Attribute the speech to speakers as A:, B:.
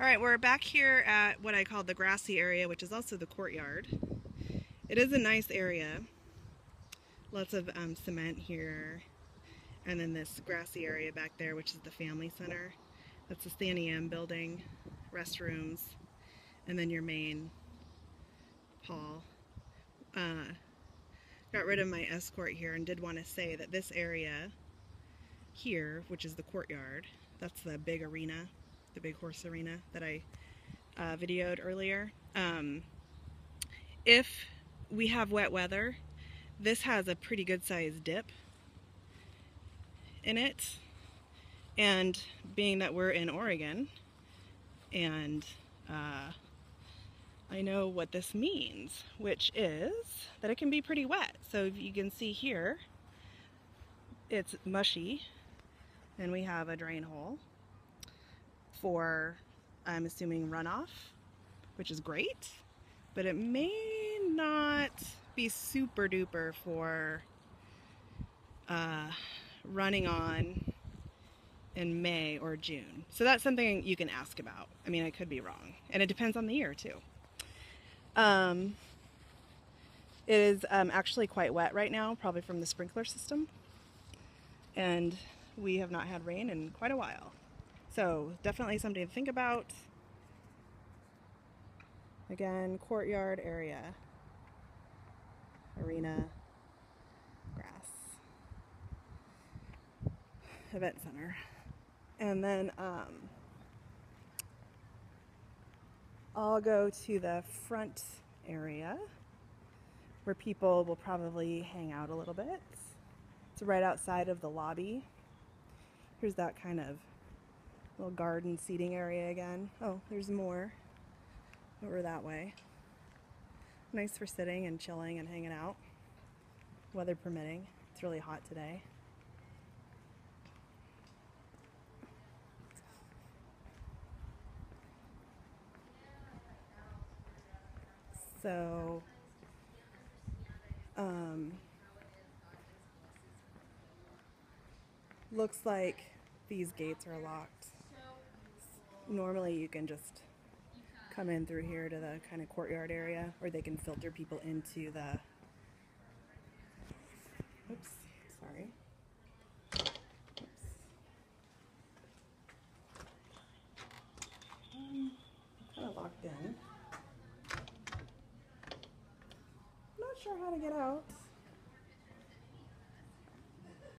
A: All right, we're back here at what I call the grassy area, which is also the courtyard. It is a nice area. Lots of um, cement here. And then this grassy area back there, which is the family center. That's the Santiam building, restrooms, and then your main hall. Uh, got rid of my escort here and did want to say that this area here, which is the courtyard, that's the big arena the big horse arena that I uh, videoed earlier. Um, if we have wet weather, this has a pretty good sized dip in it. And being that we're in Oregon, and uh, I know what this means, which is that it can be pretty wet. So if you can see here, it's mushy, and we have a drain hole for, I'm assuming, runoff, which is great, but it may not be super duper for uh, running on in May or June. So that's something you can ask about. I mean, I could be wrong. And it depends on the year, too. Um, it is um, actually quite wet right now, probably from the sprinkler system. And we have not had rain in quite a while. So definitely something to think about. Again, courtyard area, arena, grass, event center. And then um, I'll go to the front area where people will probably hang out a little bit. It's right outside of the lobby. Here's that kind of little garden seating area again. Oh, there's more over that way. Nice for sitting and chilling and hanging out, weather permitting. It's really hot today. So, um, looks like these gates are locked normally you can just come in through here to the kind of courtyard area or they can filter people into the oops sorry. Oops. Um, kind of locked in. Not sure how to get out